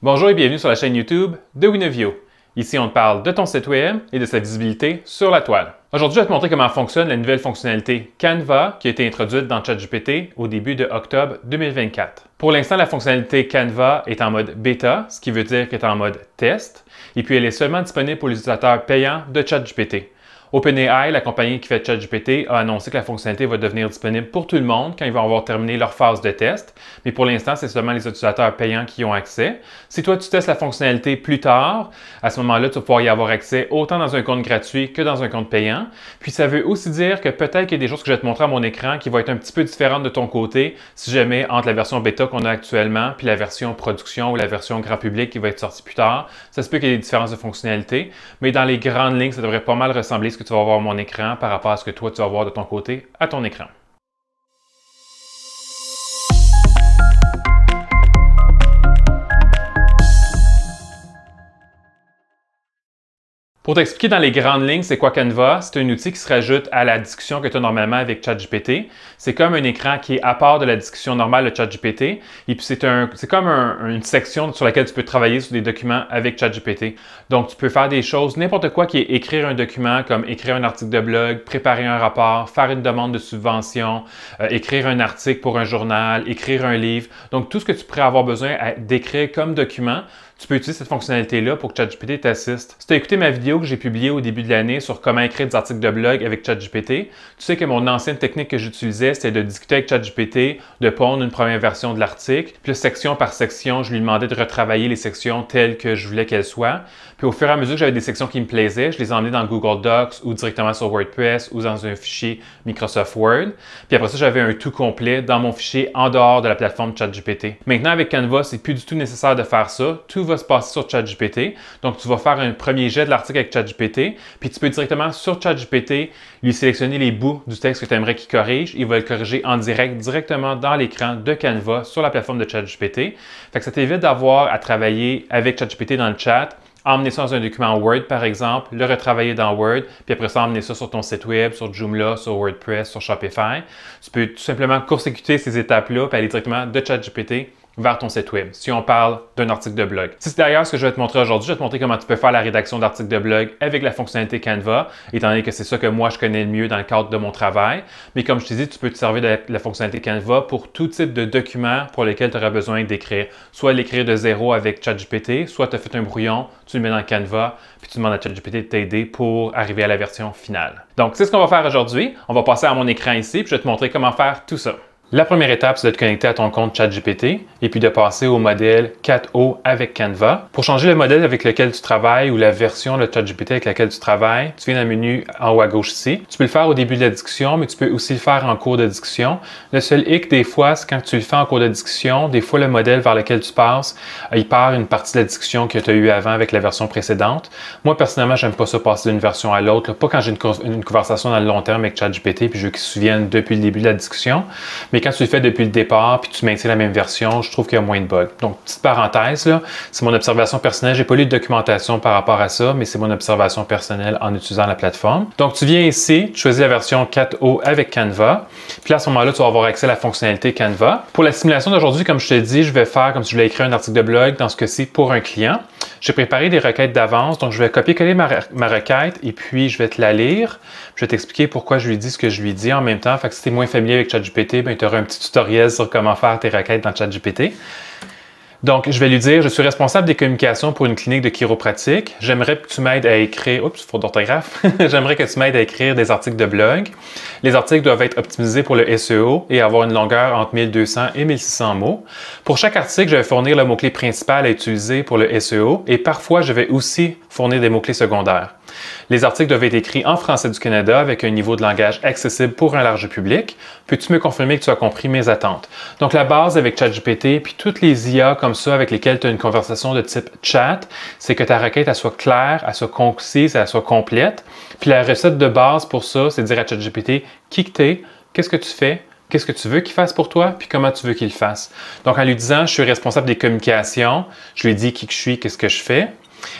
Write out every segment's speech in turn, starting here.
Bonjour et bienvenue sur la chaîne YouTube de Winovio. Ici, on te parle de ton site web et de sa visibilité sur la toile. Aujourd'hui, je vais te montrer comment fonctionne la nouvelle fonctionnalité Canva qui a été introduite dans ChatGPT au début de octobre 2024. Pour l'instant, la fonctionnalité Canva est en mode bêta, ce qui veut dire qu'elle est en mode test, et puis elle est seulement disponible pour les utilisateurs payants de ChatGPT. OpenAI, la compagnie qui fait ChatGPT, a annoncé que la fonctionnalité va devenir disponible pour tout le monde quand ils vont avoir terminé leur phase de test. Mais pour l'instant, c'est seulement les utilisateurs payants qui y ont accès. Si toi, tu testes la fonctionnalité plus tard, à ce moment-là, tu vas pouvoir y avoir accès autant dans un compte gratuit que dans un compte payant. Puis ça veut aussi dire que peut-être qu'il y a des choses que je vais te montrer à mon écran qui vont être un petit peu différentes de ton côté si jamais entre la version bêta qu'on a actuellement puis la version production ou la version grand public qui va être sortie plus tard. Ça se peut qu'il y ait des différences de fonctionnalité, mais dans les grandes lignes, ça devrait pas mal ressembler que tu vas voir mon écran par rapport à ce que toi tu vas voir de ton côté à ton écran. Pour t'expliquer dans les grandes lignes, c'est quoi Canva? C'est un outil qui se rajoute à la discussion que tu as normalement avec ChatGPT. C'est comme un écran qui est à part de la discussion normale de ChatGPT. Et puis c'est un, comme une section sur laquelle tu peux travailler sur des documents avec ChatGPT. Donc tu peux faire des choses, n'importe quoi qui est écrire un document, comme écrire un article de blog, préparer un rapport, faire une demande de subvention, euh, écrire un article pour un journal, écrire un livre. Donc tout ce que tu pourrais avoir besoin d'écrire comme document, tu peux utiliser cette fonctionnalité-là pour que ChatGPT t'assiste. Si tu as écouté ma vidéo que j'ai publiée au début de l'année sur comment écrire des articles de blog avec ChatGPT, tu sais que mon ancienne technique que j'utilisais, c'était de discuter avec ChatGPT, de pondre une première version de l'article, puis section par section, je lui demandais de retravailler les sections telles que je voulais qu'elles soient. Puis au fur et à mesure que j'avais des sections qui me plaisaient, je les emmenais dans Google Docs ou directement sur WordPress ou dans un fichier Microsoft Word. Puis après ça, j'avais un tout complet dans mon fichier en dehors de la plateforme ChatGPT. Maintenant, avec Canva, c'est plus du tout nécessaire de faire ça. Tout va se passer sur ChatGPT. Donc, tu vas faire un premier jet de l'article avec ChatGPT, puis tu peux directement sur ChatGPT lui sélectionner les bouts du texte que tu aimerais qu'il corrige. Il va le corriger en direct, directement dans l'écran de Canva sur la plateforme de ChatGPT. Fait que ça t'évite d'avoir à travailler avec ChatGPT dans le chat emmener ça dans un document Word, par exemple, le retravailler dans Word, puis après ça, emmener ça sur ton site web, sur Joomla, sur WordPress, sur Shopify. Tu peux tout simplement court-circuiter ces étapes-là, puis aller directement de ChatGPT vers ton site web, si on parle d'un article de blog. C'est d'ailleurs ce que je vais te montrer aujourd'hui, je vais te montrer comment tu peux faire la rédaction d'articles de blog avec la fonctionnalité Canva, étant donné que c'est ça que moi je connais le mieux dans le cadre de mon travail. Mais comme je te dis, tu peux te servir de la fonctionnalité Canva pour tout type de documents pour lesquels tu auras besoin d'écrire. Soit l'écrire de zéro avec ChatGPT, soit tu as fait un brouillon, tu le mets dans Canva, puis tu demandes à ChatGPT de t'aider pour arriver à la version finale. Donc, c'est ce qu'on va faire aujourd'hui. On va passer à mon écran ici, puis je vais te montrer comment faire tout ça. La première étape, c'est de te connecter à ton compte ChatGPT et puis de passer au modèle 4O avec Canva. Pour changer le modèle avec lequel tu travailles ou la version de ChatGPT avec laquelle tu travailles, tu viens dans le menu en haut à gauche ici. Tu peux le faire au début de la discussion, mais tu peux aussi le faire en cours de discussion. Le seul hic, des fois, c'est quand tu le fais en cours de discussion, des fois, le modèle vers lequel tu passes, il part une partie de la discussion que tu as eue avant avec la version précédente. Moi, personnellement, j'aime pas ça passer d'une version à l'autre. Pas quand j'ai une, conversation dans le long terme avec ChatGPT puis je veux qu'il se souvienne depuis le début de la discussion. Mais quand tu le fais depuis le départ, puis tu maintiens la même version, je trouve qu'il y a moins de bugs. Donc, petite parenthèse, c'est mon observation personnelle. J'ai pas lu de documentation par rapport à ça, mais c'est mon observation personnelle en utilisant la plateforme. Donc, tu viens ici, tu choisis la version 4O avec Canva. Puis à ce moment-là, tu vas avoir accès à la fonctionnalité Canva. Pour la simulation d'aujourd'hui, comme je te dis, je vais faire comme si je voulais écrire un article de blog, dans ce cas-ci, pour un client. J'ai préparé des requêtes d'avance, donc je vais copier-coller ma, requête et puis je vais te la lire. Je vais t'expliquer pourquoi je lui dis ce que je lui dis en même temps. Fait que si tu es moins familier avec ChatGPT, ben, tu un petit tutoriel sur comment faire tes requêtes dans ChatGPT. Donc, je vais lui dire, je suis responsable des communications pour une clinique de chiropratique. J'aimerais que tu m'aides à écrire. J'aimerais que tu m'aides à écrire des articles de blog. Les articles doivent être optimisés pour le SEO et avoir une longueur entre 1200 et 1600 mots. Pour chaque article, je vais fournir le mot-clé principal à utiliser pour le SEO et parfois, je vais aussi fournir des mots-clés secondaires. Les articles doivent être écrits en français du Canada avec un niveau de langage accessible pour un large public. Peux-tu me confirmer que tu as compris mes attentes? Donc, la base avec ChatGPT, puis toutes les IA comme ça avec lesquelles tu as une conversation de type chat, c'est que ta requête, elle soit claire, elle soit concise, elle soit complète. Puis la recette de base pour ça, c'est de dire à ChatGPT qui que es, qu'est-ce que tu fais, qu'est-ce que tu veux qu'il fasse pour toi, puis comment tu veux qu'il fasse? Donc, en lui disant, je suis responsable des communications, je lui dis qui que je suis, qu'est-ce que je fais.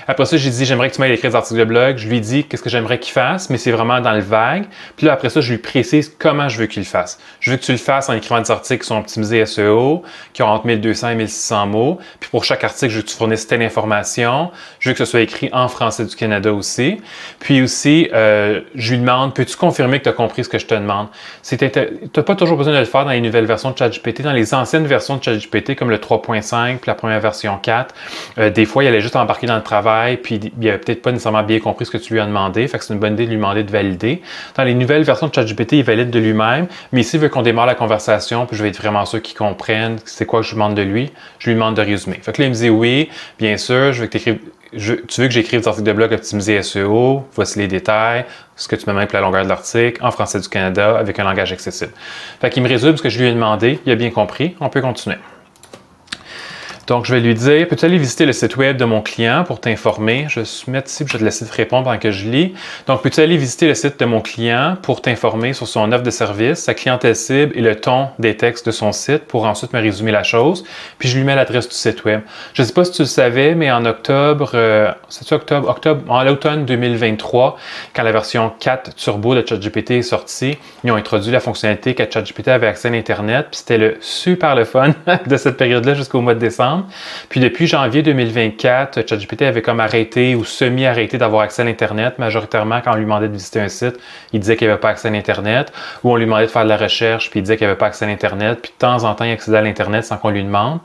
Après ça, j'ai dit, j'aimerais que tu m'aides écrire des articles de blog. Je lui dis qu'est-ce que j'aimerais qu'il fasse, mais c'est vraiment dans le vague. Puis là, après ça, je lui précise comment je veux qu'il le fasse. Je veux que tu le fasses en écrivant des articles qui sont optimisés SEO, qui ont entre 1200 et 1600 mots. Puis pour chaque article, je veux que tu fournisses telle information. Je veux que ce soit écrit en français du Canada aussi. Puis aussi, euh, je lui demande, peux-tu confirmer que tu as compris ce que je te demande? Tu n'as pas toujours besoin de le faire dans les nouvelles versions de ChatGPT. Dans les anciennes versions de ChatGPT, comme le 3.5 puis la première version 4, euh, des fois, il allait juste embarquer dans le travail, puis il n'avait peut-être pas nécessairement bien compris ce que tu lui as demandé. Fait que c'est une bonne idée de lui demander de valider. Dans les nouvelles versions de ChatGPT, il valide de lui-même, mais ici, il veut qu'on démarre la conversation, puis je vais être vraiment sûr qu'il comprenne c'est quoi que je demande de lui. Je lui demande de résumer. Fait que là, il me dit oui, bien sûr, je veux que tu tu veux que j'écrive des articles de blog optimisés SEO, voici les détails, ce que tu me mets pour la longueur de l'article, en français du Canada, avec un langage accessible. Fait qu'il me résume ce que je lui ai demandé, il a bien compris, on peut continuer. Donc, je vais lui dire, peux-tu aller visiter le site web de mon client pour t'informer? Je vais mettre ici, je vais te laisser te répondre pendant que je lis. Donc, peux-tu aller visiter le site de mon client pour t'informer sur son offre de service, sa clientèle cible et le ton des textes de son site pour ensuite me résumer la chose? Puis, je lui mets l'adresse du site web. Je ne sais pas si tu le savais, mais en octobre, euh, c'est octobre, octobre, en l'automne 2023, quand la version 4 Turbo de ChatGPT est sortie, ils ont introduit la fonctionnalité que ChatGPT avait accès à l'Internet. Puis, c'était le super le fun de cette période-là jusqu'au mois de décembre. Puis depuis janvier 2024, ChatGPT avait comme arrêté ou semi-arrêté d'avoir accès à l'Internet. Majoritairement, quand on lui demandait de visiter un site, il disait qu'il n'avait pas accès à l'Internet. Ou on lui demandait de faire de la recherche, puis il disait qu'il n'avait pas accès à l'Internet. Puis de temps en temps, il accédait à l'Internet sans qu'on lui demande.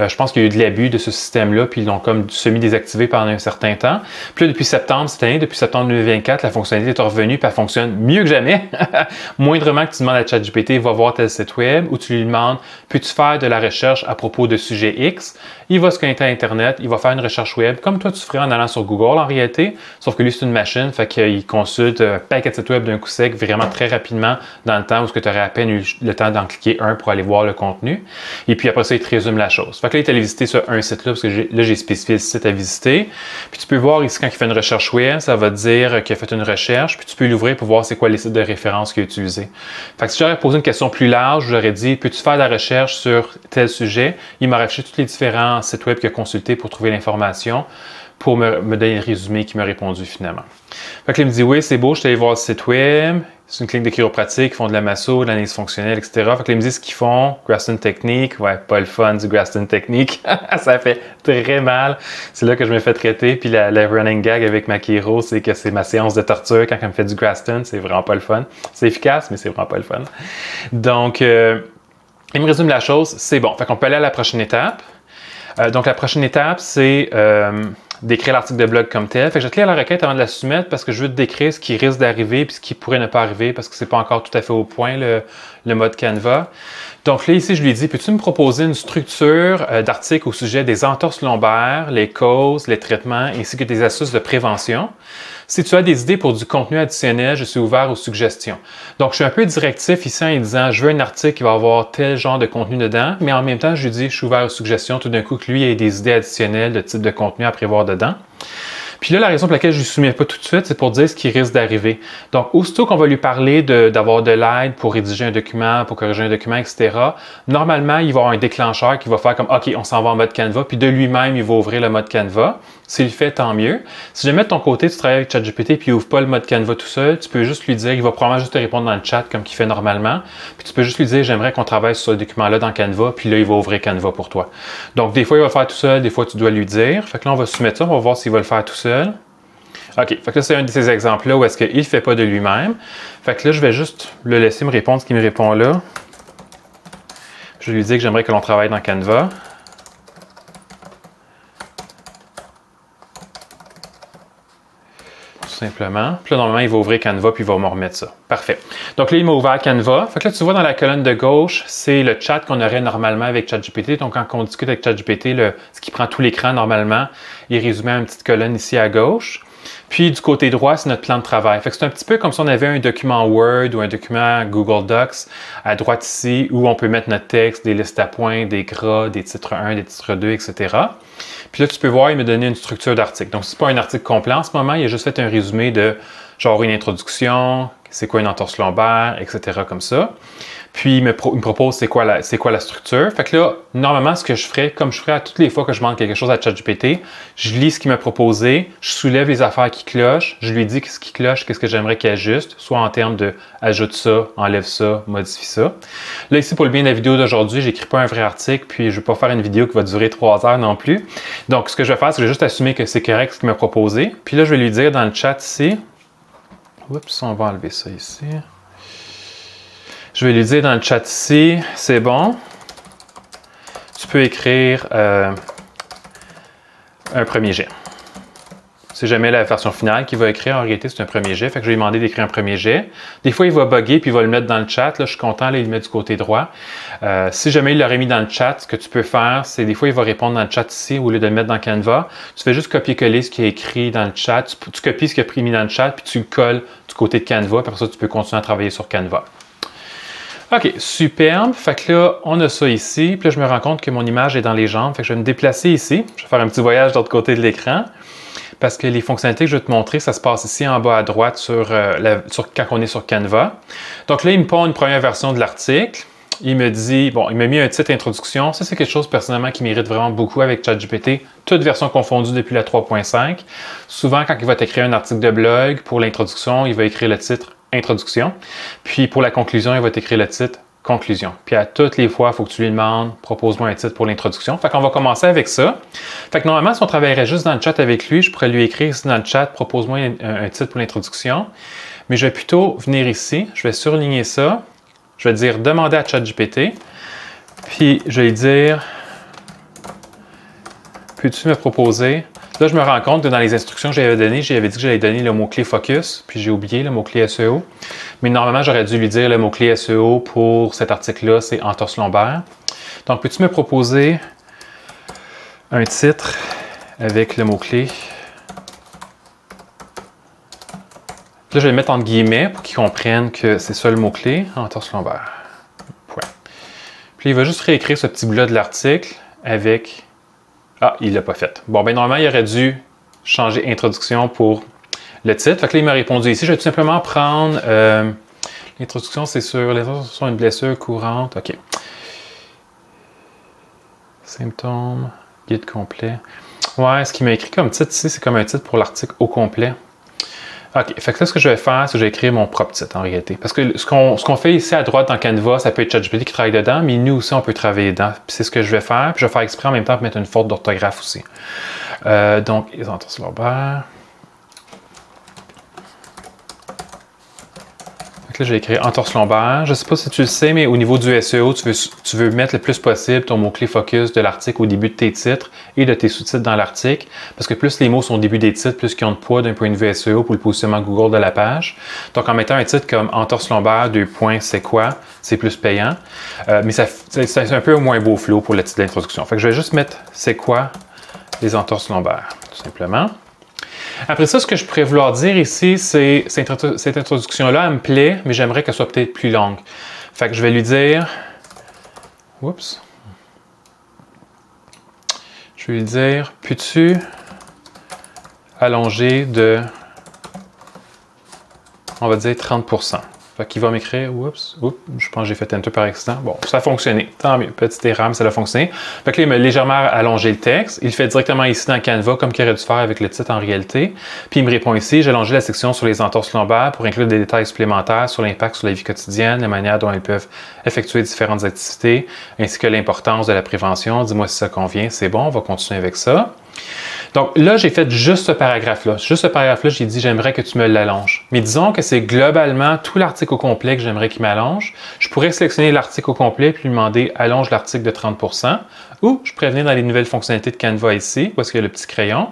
Euh, je pense qu'il y a eu de l'abus de ce système-là, puis ils l'ont comme semi-désactivé pendant un certain temps. Puis depuis septembre cette année, depuis septembre 2024, la fonctionnalité est revenue, puis elle fonctionne mieux que jamais. Moindrement que tu demandes à ChatGPT, va voir tel site web, ou tu lui demandes, peux-tu faire de la recherche à propos de sujet X? Il va se connecter à Internet, il va faire une recherche web, comme toi tu ferais en allant sur Google en réalité, sauf que lui c'est une machine, fait qu'il consulte un paquet de sites web d'un coup sec vraiment très rapidement dans le temps où tu aurais à peine eu le temps d'en cliquer un pour aller voir le contenu. Et puis après ça, il te résume la chose. Fait que là, il est allé visiter sur un site là, parce que là, j'ai spécifié le site à visiter. Puis tu peux voir ici quand il fait une recherche web, ça va te dire qu'il a fait une recherche, puis tu peux l'ouvrir pour voir c'est quoi les sites de référence qu'il a utilisés. Fait que si j'aurais posé une question plus large, j'aurais dit, peux-tu faire la recherche sur tel sujet? Il m'aurait affiché tous les différents site web qu'il a consulté pour trouver l'information, pour me, donner le résumé qui m'a répondu finalement. Fait que il me dit Oui, c'est beau, je suis allé voir le site web. C'est une clinique de chiropratique, ils font de la masso, de l'analyse fonctionnelle, etc. Fait que me dit ce qu'ils font, Graston Technique, ouais, pas le fun du Graston Technique. ça fait très mal. C'est là que je me fais traiter. Puis la, running gag avec ma chiro, c'est que c'est ma séance de torture quand elle me fait du Graston. C'est vraiment pas le fun. C'est efficace, mais c'est vraiment pas le fun. Donc, euh, il me résume la chose, c'est bon. Fait qu'on peut aller à la prochaine étape. Euh, donc, la prochaine étape, c'est euh, d'écrire l'article de blog comme tel. Fait que je te lire la requête avant de la soumettre parce que je veux te décrire ce qui risque d'arriver puis ce qui pourrait ne pas arriver parce que c'est pas encore tout à fait au point le, mode Canva. Donc là, ici, je lui dis, peux-tu me proposer une structure euh, d'article au sujet des entorses lombaires, les causes, les traitements ainsi que des astuces de prévention? Si tu as des idées pour du contenu additionnel, je suis ouvert aux suggestions. Donc, je suis un peu directif ici en disant, je veux un article qui va avoir tel genre de contenu dedans, mais en même temps, je lui dis, je suis ouvert aux suggestions tout d'un coup que lui ait des idées additionnelles de type de contenu à prévoir dedans. Puis là, la raison pour laquelle je ne lui soumets pas tout de suite, c'est pour dire ce qui risque d'arriver. Donc, aussitôt qu'on va lui parler d'avoir de, l'aide pour rédiger un document, pour corriger un document, etc., normalement, il va avoir un déclencheur qui va faire comme OK, on s'en va en mode Canva, puis de lui-même, il va ouvrir le mode Canva. S'il le fait, tant mieux. Si jamais de ton côté, tu travailles avec ChatGPT puis il ouvre pas le mode Canva tout seul, tu peux juste lui dire, il va probablement juste te répondre dans le chat comme qu'il fait normalement. Puis tu peux juste lui dire, j'aimerais qu'on travaille sur ce document-là dans Canva, puis là, il va ouvrir Canva pour toi. Donc, des fois, il va le faire tout seul, des fois, tu dois lui dire. Fait que là, on va soumettre ça, on va voir s'il va le faire tout seul. OK, fait que là, c'est un de ces exemples-là où est-ce qu'il ne fait pas de lui-même. Fait que là, je vais juste le laisser me répondre ce qu'il me répond là. Je lui dis que j'aimerais que l'on travaille dans Canva. Simplement. Puis là, normalement, il va ouvrir Canva puis il va me remettre ça. Parfait. Donc là, il m'a ouvert Canva. Fait que là, tu vois dans la colonne de gauche, c'est le chat qu'on aurait normalement avec ChatGPT. Donc, quand on discute avec ChatGPT, ce qui prend tout l'écran normalement, il résumé à une petite colonne ici à gauche. Puis du côté droit, c'est notre plan de travail. Fait que c'est un petit peu comme si on avait un document Word ou un document Google Docs à droite ici où on peut mettre notre texte, des listes à points, des gras, des titres 1, des titres 2, etc. Puis là, tu peux voir, il m'a donné une structure d'article. Donc, c'est pas un article complet en ce moment, il a juste fait un résumé de genre une introduction, c'est quoi une entorse lombaire, etc. comme ça. Puis il me, propose c'est quoi, la, structure. Fait que là, normalement, ce que je ferais, comme je ferais à toutes les fois que je demande quelque chose à ChatGPT, je lis ce qu'il m'a proposé, je soulève les affaires qui clochent, je lui dis qu'est-ce qui cloche, qu'est-ce que j'aimerais qu'il ajuste, soit en termes de ajoute ça, enlève ça, modifie ça. Là, ici, pour le bien de la vidéo d'aujourd'hui, j'écris pas un vrai article, puis je vais pas faire une vidéo qui va durer trois heures non plus. Donc, ce que je vais faire, c'est que je vais juste assumer que c'est correct ce qu'il m'a proposé. Puis là, je vais lui dire dans le chat ici, oups, on va enlever ça ici. Je vais lui dire dans le chat ici, c'est bon. Tu peux écrire euh, un premier jet. C'est jamais la version finale qu'il va écrire. En réalité, c'est un premier jet. Fait que je vais lui demander d'écrire un premier jet. Des fois, il va bugger puis il va le mettre dans le chat. Là, je suis content, il le met du côté droit. Euh, si jamais il l'aurait mis dans le chat, ce que tu peux faire, c'est des fois, il va répondre dans le chat ici au lieu de le mettre dans Canva. Tu fais juste copier-coller ce qui est écrit dans le chat. Tu, copies ce qu'il a mis dans le chat puis tu le colles du côté de Canva. Puis après ça, tu peux continuer à travailler sur Canva. OK, superbe. Fait que là, on a ça ici. Puis là, je me rends compte que mon image est dans les jambes. Fait que je vais me déplacer ici. Je vais faire un petit voyage de l'autre côté de l'écran. Parce que les fonctionnalités que je vais te montrer, ça se passe ici en bas à droite sur, euh, sur quand on est sur Canva. Donc là, il me pond une première version de l'article. Il me dit, bon, il m'a mis un titre introduction. Ça, c'est quelque chose personnellement qui mérite vraiment beaucoup avec ChatGPT, toutes versions confondues depuis la 3.5. Souvent, quand il va t'écrire un article de blog pour l'introduction, il va écrire le titre introduction. Puis pour la conclusion, il va t'écrire le titre conclusion. Puis à toutes les fois, il faut que tu lui demandes, propose-moi un titre pour l'introduction. Fait qu'on va commencer avec ça. Fait que normalement, si on travaillerait juste dans le chat avec lui, je pourrais lui écrire ici dans le chat, propose-moi un, titre pour l'introduction. Mais je vais plutôt venir ici, je vais surligner ça, je vais dire demander à ChatGPT, puis je vais lui dire, peux-tu me proposer Là, je me rends compte que dans les instructions que j'avais données, j'avais dit que j'allais donner le mot-clé focus, puis j'ai oublié le mot-clé SEO. Mais normalement, j'aurais dû lui dire le mot-clé SEO pour cet article-là, c'est entorse lombaire. Donc, peux-tu me proposer un titre avec le mot-clé? Là, je vais le mettre entre guillemets pour qu'ils comprennent que c'est ça le mot-clé, entorse lombaire. Point. Puis, il va juste réécrire ce petit bout-là de l'article avec ah, il l'a pas fait. Bon, ben normalement, il aurait dû changer introduction pour le titre. Fait que là, il m'a répondu ici. Je vais tout simplement prendre euh, l'introduction, c'est sur les sont une blessure courante. OK. Symptômes, guide complet. Ouais, ce qu'il m'a écrit comme titre ici, c'est comme un titre pour l'article au complet. OK. Fait que là, ce que je vais faire, c'est que je vais écrire mon propre titre en réalité. Parce que ce qu'on fait ici à droite dans Canva, ça peut être ChatGPT qui travaille dedans, mais nous aussi, on peut travailler dedans. C'est ce que je vais faire. Puis je vais faire exprès en même temps pour mettre une faute d'orthographe aussi. Euh, donc, les entorses là, je vais écrire entorse lombaire. Je ne sais pas si tu le sais, mais au niveau du SEO, tu veux, mettre le plus possible ton mot-clé focus de l'article au début de tes titres et de tes sous-titres dans l'article. Parce que plus les mots sont au début des titres, plus ils ont de poids d'un point de vue SEO pour le positionnement Google de la page. Donc, en mettant un titre comme entorse lombaire, deux points, c'est quoi, c'est plus payant. Euh, mais c'est un peu moins beau flow pour le titre d'introduction. Fait que je vais juste mettre c'est quoi les entorses lombaires, tout simplement. Après ça, ce que je pourrais vouloir dire ici, c'est cette, cette introduction-là, elle me plaît, mais j'aimerais qu'elle soit peut-être plus longue. Fait que je vais lui dire... Oups. Je vais lui dire, peux-tu allonger de, on va dire 30 fait qu'il va m'écrire, oups, oups, je pense que j'ai fait Enter par accident. Bon, ça a fonctionné. Tant mieux. Petite erreur, mais ça a fonctionné. Fait que là, il m'a légèrement allongé le texte. Il le fait directement ici dans Canva, comme qu'il aurait dû faire avec le titre en réalité. Puis il me répond ici, j'ai allongé la section sur les entorses lombaires pour inclure des détails supplémentaires sur l'impact sur la vie quotidienne, la manière dont ils peuvent effectuer différentes activités, ainsi que l'importance de la prévention. Dis-moi si ça convient. C'est bon, on va continuer avec ça. Donc là, j'ai fait juste ce paragraphe-là. Juste ce paragraphe-là, j'ai dit j'aimerais que tu me l'allonges. Mais disons que c'est globalement tout l'article au complet que j'aimerais qu'il m'allonge. Je pourrais sélectionner l'article au complet puis lui demander allonge l'article de 30% ou je pourrais venir dans les nouvelles fonctionnalités de Canva ici, où est-ce qu'il y a le petit crayon.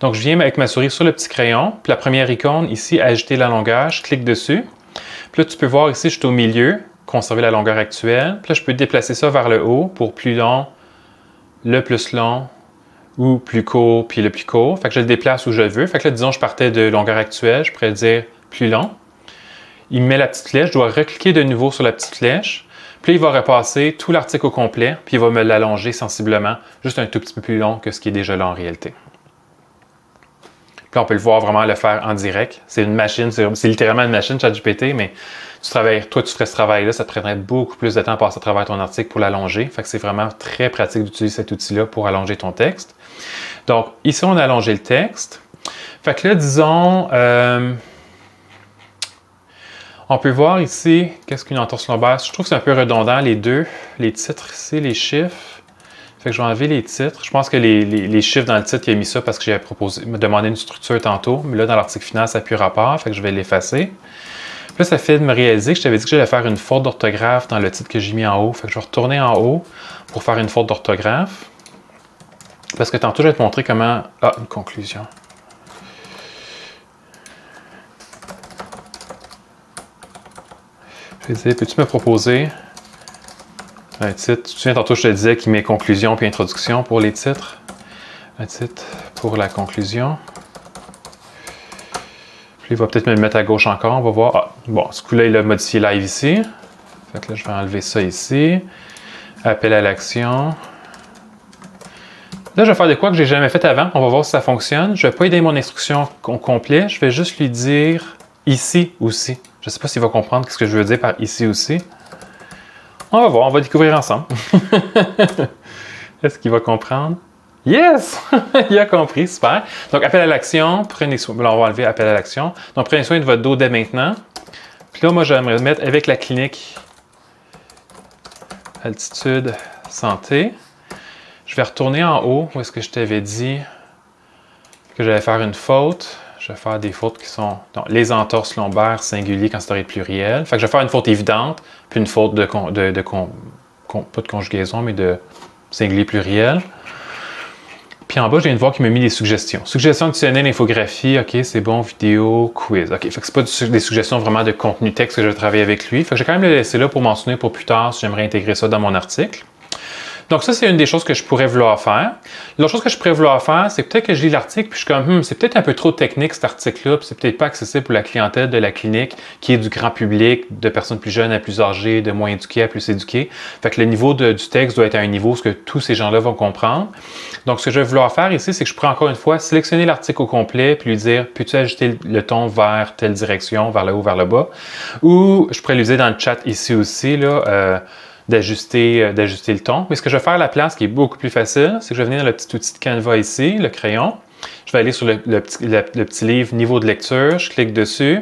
Donc je viens avec ma souris sur le petit crayon, puis la première icône ici, ajouter la longueur, je clique dessus. Puis là, tu peux voir ici, je au milieu, conserver la longueur actuelle. Puis là, je peux déplacer ça vers le haut pour plus long, le plus long, ou plus court, puis le plus court. Fait que je le déplace où je veux. Fait que là, disons, je partais de longueur actuelle, je pourrais dire plus long. Il me met la petite flèche, je dois recliquer de nouveau sur la petite flèche. Puis il va repasser tout l'article au complet, puis il va me l'allonger sensiblement, juste un tout petit peu plus long que ce qui est déjà là en réalité. Puis on peut le voir vraiment le faire en direct. C'est une machine, c'est littéralement une machine ChatGPT, mais tu travailles, toi, tu ferais ce travail-là, ça te prendrait beaucoup plus de temps à passer à travers ton article pour l'allonger. Fait que c'est vraiment très pratique d'utiliser cet outil-là pour allonger ton texte. Donc, ici, on a allongé le texte. Fait que là, disons, euh, on peut voir ici, qu'est-ce qu'une entorse lombaire? Je trouve que c'est un peu redondant, les deux, les titres ici, les chiffres. Fait que je vais enlever les titres. Je pense que les, chiffres dans le titre, il a mis ça parce que j'avais proposé, me demandé une structure tantôt. Mais là, dans l'article final, ça n'a plus rapport. Fait que je vais l'effacer. Ça fait de me réaliser que je t'avais dit que j'allais faire une faute d'orthographe dans le titre que j'ai mis en haut. Fait que je vais retourner en haut pour faire une faute d'orthographe. Parce que tantôt, je vais te montrer comment... Ah, une conclusion. Je vais dire, peux-tu me proposer un titre? Tu te souviens, tantôt, je te disais qu'il met conclusion puis introduction pour les titres. Un titre pour la conclusion. Il va peut-être me le mettre à gauche encore. On va voir. Ah, bon, ce coup-là, il a modifié live ici. Fait que là, je vais enlever ça ici. Appel à l'action. Là, je vais faire de quoi que j'ai jamais fait avant. On va voir si ça fonctionne. Je ne vais pas aider mon instruction au complet. Je vais juste lui dire ici aussi. Je ne sais pas s'il va comprendre ce que je veux dire par ici aussi. On va voir, on va découvrir ensemble. Est-ce qu'il va comprendre? Yes! il a compris, super. Donc, appel à l'action, prenez soin. On va enlever appel à l'action. Donc, prenez soin de votre dos dès maintenant. Puis là, moi, j'aimerais mettre avec la clinique altitude santé. Je vais retourner en haut où est-ce que je t'avais dit que j'allais faire une faute. Je vais faire des fautes qui sont les entorses lombaires singuliers quand c'est être pluriel. Fait que je vais faire une faute évidente, puis une faute de, de, de pas de conjugaison, mais de singulier pluriel. Puis en bas, j'ai une voix qui m'a mis des suggestions. Suggestions additionnelles, infographie, ok, c'est bon, vidéo, quiz. Ok, fait que c'est pas des suggestions vraiment de contenu texte que je vais travailler avec lui. Fait que j'ai quand même le laisser là pour m'en souvenir pour plus tard si j'aimerais intégrer ça dans mon article. Donc ça, c'est une des choses que je pourrais vouloir faire. L'autre chose que je pourrais vouloir faire, c'est peut-être que je lis l'article, puis je suis comme, hmm, c'est peut-être un peu trop technique cet article-là, puis c'est peut-être pas accessible pour la clientèle de la clinique, qui est du grand public, de personnes plus jeunes à plus âgées, de moins éduquées à plus éduquées. Fait que le niveau du texte doit être à un niveau ce que tous ces gens-là vont comprendre. Donc ce que je vais vouloir faire ici, c'est que je pourrais encore une fois sélectionner l'article au complet, puis lui dire, peux-tu ajouter le ton vers telle direction, vers le haut, vers le bas, ou je pourrais l'utiliser dans le chat ici aussi, là, euh, d'ajuster, euh, d'ajuster le ton. Mais ce que je vais faire à la place, qui est beaucoup plus facile, c'est que je vais venir dans le petit outil de Canva ici, le crayon. Je vais aller sur le, petit, livre niveau de lecture, je clique dessus.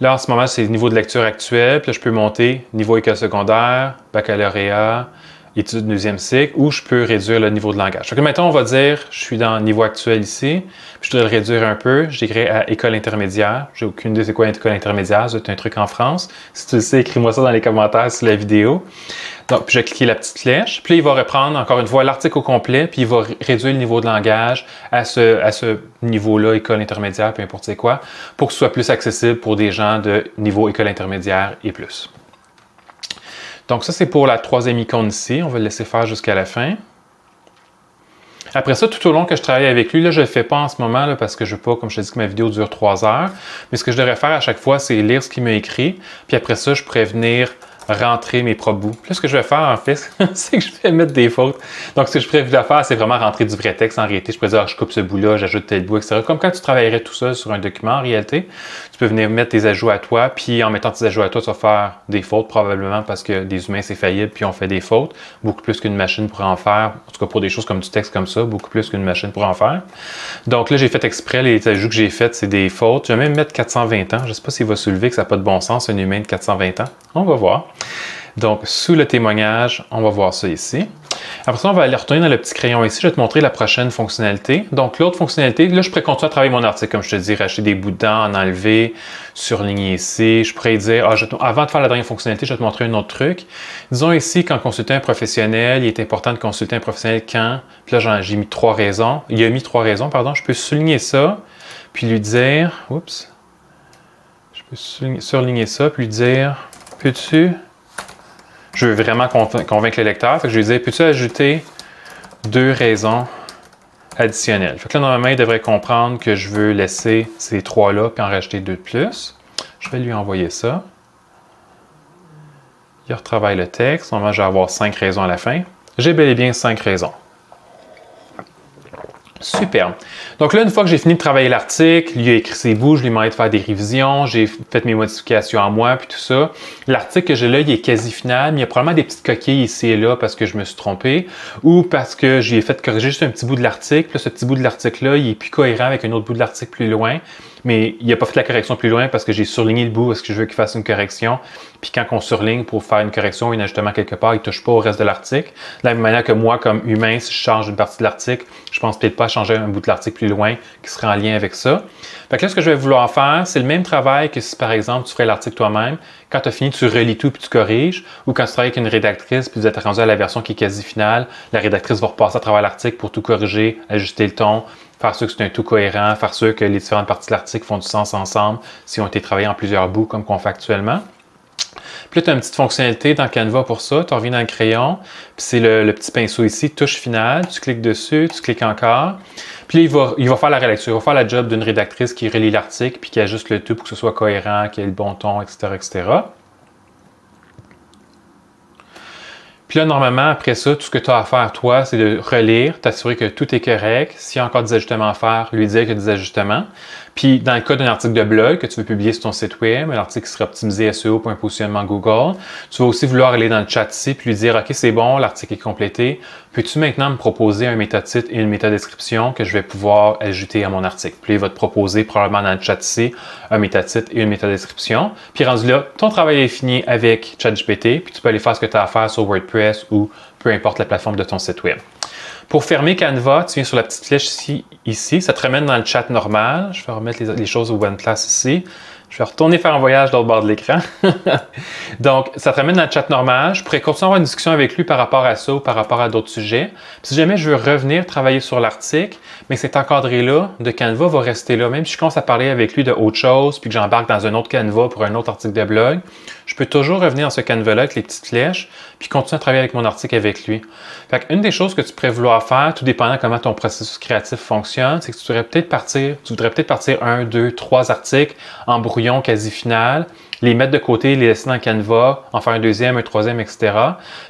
Là, en ce moment, c'est le niveau de lecture actuel. Puis là, je peux monter niveau école secondaire, baccalauréat, études deuxième cycle, ou je peux réduire le niveau de langage. Donc maintenant, on va dire, je suis dans le niveau actuel ici, puis je dois le réduire un peu, j'écris à école intermédiaire. J'ai aucune idée c'est quoi école intermédiaire, c'est un truc en France. Si tu le sais, écris-moi ça dans les commentaires sous la vidéo. Donc, puis je vais cliquer la petite flèche, puis il va reprendre encore une fois l'article au complet, puis il va réduire le niveau de langage à ce, à ce niveau-là, école intermédiaire, peu importe c'est quoi, pour que ce soit plus accessible pour des gens de niveau école intermédiaire et plus. Donc ça, c'est pour la troisième icône ici. On va le laisser faire jusqu'à la fin. Après ça, tout au long que je travaille avec lui, là, je ne le fais pas en ce moment parce que je ne veux pas, comme je te dis, que ma vidéo dure trois heures. Mais ce que je devrais faire à chaque fois, c'est lire ce qu'il m'a écrit. Puis après ça, je pourrais venir rentrer mes propres bouts. Puis ce que je vais faire, en fait, c'est que je vais mettre des fautes. Donc, ce que je préfère faire, c'est vraiment rentrer du vrai texte en réalité. Je pourrais dire, ah, je coupe ce bout-là, j'ajoute tel bout, etc. Comme quand tu travaillerais tout ça sur un document, en réalité, peux venir mettre tes ajouts à toi, puis en mettant tes ajouts à toi, tu vas faire des fautes probablement parce que des humains, c'est faillible, puis on fait des fautes, beaucoup plus qu'une machine pourrait en faire. En tout cas, pour des choses comme du texte comme ça, beaucoup plus qu'une machine pourrait en faire. Donc là, j'ai fait exprès, les ajouts que j'ai faits, c'est des fautes. Je vais même mettre 420 ans. Je ne sais pas s'il va soulever que ça n'a pas de bon sens, un humain de 420 ans. On va voir. Donc, sous le témoignage, on va voir ça ici. Après ça, on va aller retourner dans le petit crayon ici. Je vais te montrer la prochaine fonctionnalité. Donc, l'autre fonctionnalité, là, je pourrais continuer à travailler mon article, comme je te dis, racheter des bouts de en enlever, surligner ici. Je pourrais dire, ah, avant de faire la dernière fonctionnalité, je vais te montrer un autre truc. Disons ici, quand consulter un professionnel, il est important de consulter un professionnel quand, puis là, j'ai mis trois raisons. Il a mis trois raisons, pardon. Je peux souligner ça, puis lui dire, oups, je peux surligner ça, puis lui dire, peux-tu je veux vraiment convaincre le lecteur. Je lui disais, peux-tu ajouter deux raisons additionnelles? Fait que là, normalement, il devrait comprendre que je veux laisser ces trois-là puis en rajouter deux de plus. Je vais lui envoyer ça. Il retravaille le texte. Normalement, je vais avoir cinq raisons à la fin. J'ai bel et bien cinq raisons. Super. Donc là, une fois que j'ai fini de travailler l'article, lui a écrit ses bouts, je lui ai demandé de faire des révisions, j'ai fait mes modifications en moi, puis tout ça. L'article que j'ai là, il est quasi final, mais il y a probablement des petites coquilles ici et là parce que je me suis trompé ou parce que j'ai fait corriger juste un petit bout de l'article. Ce petit bout de l'article-là, il est plus cohérent avec un autre bout de l'article plus loin mais il n'a pas fait la correction plus loin parce que j'ai surligné le bout parce que je veux qu'il fasse une correction. Puis quand on surligne pour faire une correction ou un ajustement quelque part, il ne touche pas au reste de l'article. De la même manière que moi, comme humain, si je change une partie de l'article, je pense peut-être pas changer un bout de l'article plus loin qui serait en lien avec ça. Fait là, ce que je vais vouloir faire, c'est le même travail que si, par exemple, tu ferais l'article toi-même. Quand tu as fini, tu relis tout puis tu corriges. Ou quand tu travailles avec une rédactrice puis vous êtes rendu à la version qui est quasi finale, la rédactrice va repasser à travers l'article pour tout corriger, ajuster le ton, faire sûr que c'est un tout cohérent, faire sûr que les différentes parties de l'article font du sens ensemble si ont été travaillés en plusieurs bouts comme qu'on fait actuellement. Puis là, tu as une petite fonctionnalité dans Canva pour ça. Tu reviens dans le crayon, puis c'est le, petit pinceau ici, touche finale. Tu cliques dessus, tu cliques encore. Puis là, il va, il va faire la relecture, il va faire la job d'une rédactrice qui relit l'article, puis qui ajuste le tout pour que ce soit cohérent, qu'il y ait le bon ton, etc., etc. Puis là, normalement, après ça, tout ce que tu as à faire, toi, c'est de relire, t'assurer que tout est correct. S'il y a encore des ajustements à faire, lui dire qu'il y a des ajustements. Puis, dans le cas d'un article de blog que tu veux publier sur ton site web, l'article sera optimisé SEO pour un positionnement Google, tu vas aussi vouloir aller dans le chat ici puis lui dire OK, c'est bon, l'article est complété. Peux-tu maintenant me proposer un méta-titre et une méta-description que je vais pouvoir ajouter à mon article? Puis, il va te proposer probablement dans le chat ici un méta-titre et une méta-description. Puis, rendu là, ton travail est fini avec ChatGPT, puis tu peux aller faire ce que tu as à faire sur WordPress ou peu importe la plateforme de ton site web. Pour fermer Canva, tu viens sur la petite flèche ici, ça te ramène dans le chat normal. Je vais remettre les, choses aux bonnes ici. Je vais retourner faire un voyage dans le bord de l'écran. Donc, ça te ramène dans le chat normal. Je pourrais continuer à avoir une discussion avec lui par rapport à ça ou par rapport à d'autres sujets. si jamais je veux revenir travailler sur l'article, mais cet encadré-là de Canva va rester là. Même si je commence à parler avec lui de autre chose, puis que j'embarque dans un autre Canva pour un autre article de blog, je peux toujours revenir dans ce Canva-là avec les petites flèches, puis continuer à travailler avec mon article avec lui. Fait une des choses que tu pourrais vouloir faire, tout dépendant comment ton processus créatif fonctionne, c'est que tu voudrais peut-être partir, tu voudrais peut-être partir un, deux, trois articles en quasi final, les mettre de côté, les laisser dans Canva, en faire un deuxième, un troisième, etc.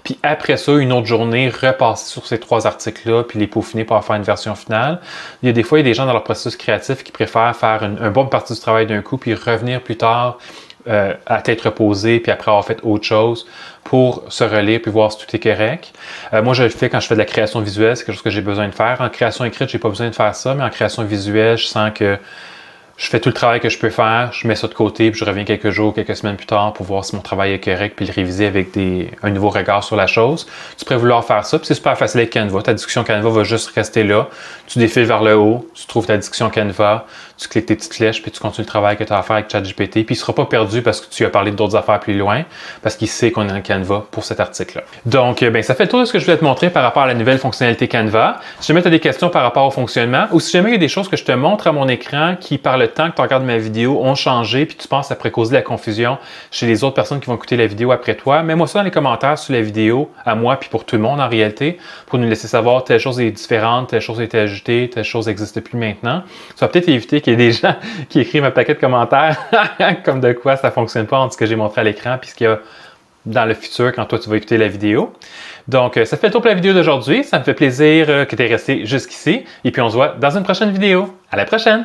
Puis après ça, une autre journée, repasser sur ces trois articles-là, puis les peaufiner pour en faire une version finale. Il y a des fois, il y a des gens dans leur processus créatif qui préfèrent faire une, bonne partie du travail d'un coup, puis revenir plus tard euh, à tête reposée, puis après avoir fait autre chose pour se relire puis voir si tout est correct. Euh, moi, je le fais quand je fais de la création visuelle, c'est quelque chose que j'ai besoin de faire. En création écrite, j'ai pas besoin de faire ça, mais en création visuelle, je sens que je fais tout le travail que je peux faire, je mets ça de côté, puis je reviens quelques jours, quelques semaines plus tard pour voir si mon travail est correct, puis le réviser avec des, un nouveau regard sur la chose. Tu pourrais vouloir faire ça, puis c'est super facile avec Canva. Ta discussion Canva va juste rester là. Tu défiles vers le haut, tu trouves ta discussion Canva, tu cliques tes petites flèches, puis tu continues le travail que tu as à faire avec ChatGPT, puis il ne sera pas perdu parce que tu as parlé d'autres affaires plus loin, parce qu'il sait qu'on est en Canva pour cet article-là. Donc, euh, ben, ça fait le tour de ce que je voulais te montrer par rapport à la nouvelle fonctionnalité Canva. Si jamais tu as des questions par rapport au fonctionnement, ou si jamais il y a des choses que je te montre à mon écran qui, par le temps que tu regardes ma vidéo, ont changé, puis tu penses ça pourrait causer de la confusion chez les autres personnes qui vont écouter la vidéo après toi, mets-moi ça dans les commentaires sur la vidéo, à moi, puis pour tout le monde en réalité, pour nous laisser savoir telle chose est différente, telle chose a été ajoutée, telle chose n'existe plus maintenant. Ça va peut-être éviter qu'il y ait des gens qui écrivent un paquet de commentaires comme de quoi ça fonctionne pas entre ce que j'ai montré à l'écran puis ce qu'il y a dans le futur quand toi tu vas écouter la vidéo. Donc, euh, ça fait le tour pour la vidéo d'aujourd'hui. Ça me fait plaisir euh, que tu aies resté jusqu'ici. Et puis, on se voit dans une prochaine vidéo. À la prochaine!